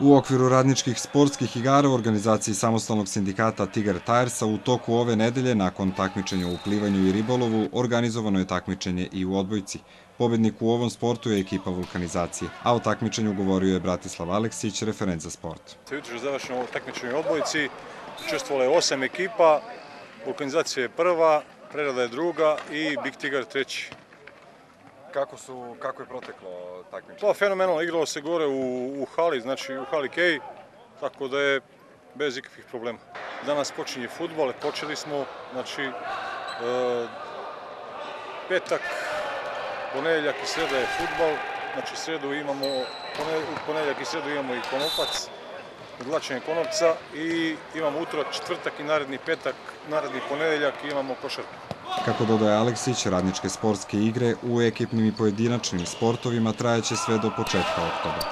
U okviru radničkih sportskih igara u organizaciji samostalnog sindikata Tigar Tiresa u toku ove nedelje, nakon takmičenja u plivanju i ribolovu, organizovano je takmičenje i u odbojci. Pobednik u ovom sportu je ekipa vulkanizacije, a o takmičenju govorio je Bratislav Aleksić, referent za sport. Jutro je završeno takmičenje u odbojci, učestvovalo je osam ekipa, vulkanizacija je prva, prerada je druga i Big Tigar treći. Kako, su, kako je proteklo takmičenje? To fenomenalno, igralo se gore u, u hali, znači u hali Kej, tako da je bez ikakvih problema. Danas počinje futbol, počeli smo, znači e, petak, ponedeljak i sreda je futbol, znači sredu imamo, u ponedeljak i sredu imamo i konopac, odlačenje konopca i imamo utro, četvrtak i naredni petak, naredni ponedeljak imamo košarku. Kako dodaje Aleksić, radničke sportske igre u ekipnim i pojedinačnim sportovima trajeće sve do početka oktobra.